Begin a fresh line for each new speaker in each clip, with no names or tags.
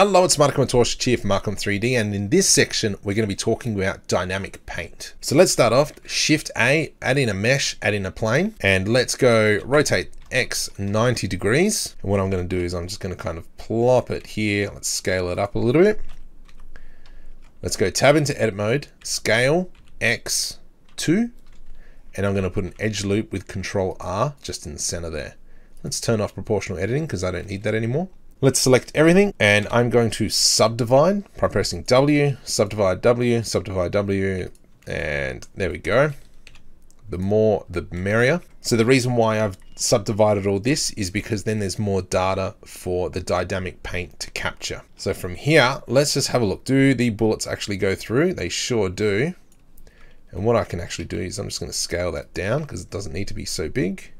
Hello, it's Marco Matosh here from Markom 3D, and in this section, we're going to be talking about dynamic paint. So let's start off, Shift A, add in a mesh, add in a plane, and let's go rotate X 90 degrees. And what I'm going to do is I'm just going to kind of plop it here. Let's scale it up a little bit. Let's go tab into edit mode, scale X 2, and I'm going to put an edge loop with control R just in the center there. Let's turn off proportional editing because I don't need that anymore. Let's select everything and I'm going to subdivide by pressing W, subdivide W, subdivide W, and there we go. The more, the merrier. So the reason why I've subdivided all this is because then there's more data for the dynamic paint to capture. So from here, let's just have a look. Do the bullets actually go through? They sure do. And what I can actually do is I'm just going to scale that down because it doesn't need to be so big.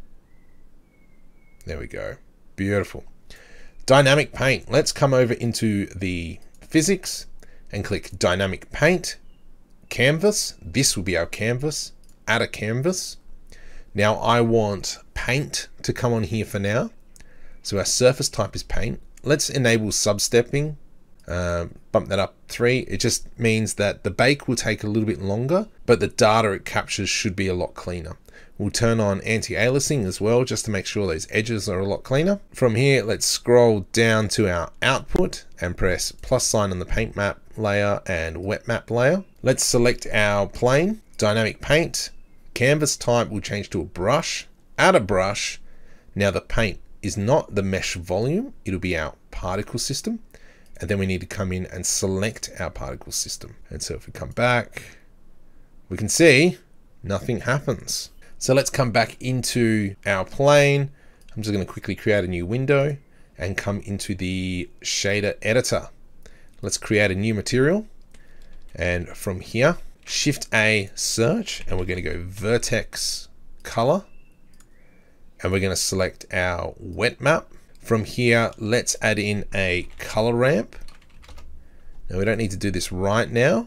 There we go. Beautiful. Dynamic paint. Let's come over into the physics and click dynamic paint, canvas. This will be our canvas. Add a canvas. Now I want paint to come on here for now. So our surface type is paint. Let's enable substepping. Um, bump that up three. It just means that the bake will take a little bit longer, but the data it captures should be a lot cleaner. We'll turn on anti-aliasing as well, just to make sure those edges are a lot cleaner. From here, let's scroll down to our output and press plus sign on the paint map layer and wet map layer. Let's select our plane, dynamic paint, canvas type will change to a brush, add a brush. Now the paint is not the mesh volume, it'll be our particle system. And then we need to come in and select our particle system. And so if we come back, we can see nothing happens. So let's come back into our plane. I'm just going to quickly create a new window and come into the shader editor. Let's create a new material. And from here, Shift A search, and we're going to go vertex color. And we're going to select our wet map. From here, let's add in a color ramp. Now we don't need to do this right now,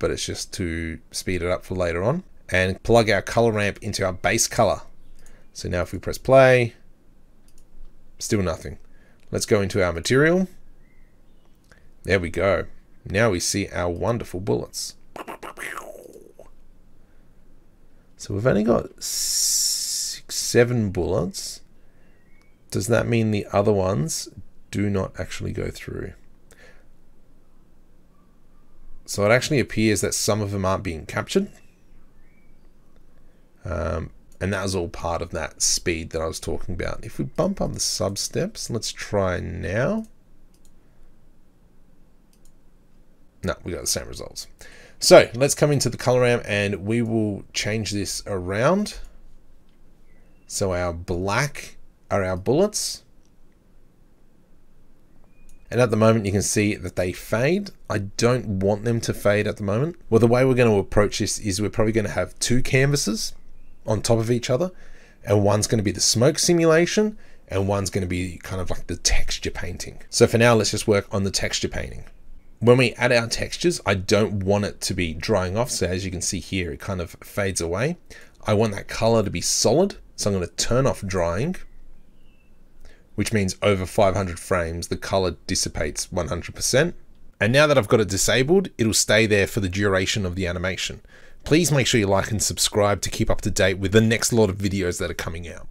but it's just to speed it up for later on and plug our color ramp into our base color. So now if we press play, still nothing. Let's go into our material. There we go. Now we see our wonderful bullets. So we've only got six, seven bullets. Does that mean the other ones do not actually go through? So it actually appears that some of them aren't being captured. Um, and that was all part of that speed that I was talking about. If we bump up the sub steps, let's try now. No, we got the same results. So let's come into the color ramp and we will change this around. So our black are our bullets. And at the moment you can see that they fade. I don't want them to fade at the moment. Well, the way we're going to approach this is we're probably going to have two canvases on top of each other. And one's going to be the smoke simulation and one's going to be kind of like the texture painting. So for now, let's just work on the texture painting. When we add our textures, I don't want it to be drying off. So as you can see here, it kind of fades away. I want that color to be solid. So I'm going to turn off drying, which means over 500 frames, the color dissipates 100%. And now that I've got it disabled, it'll stay there for the duration of the animation. Please make sure you like and subscribe to keep up to date with the next lot of videos that are coming out.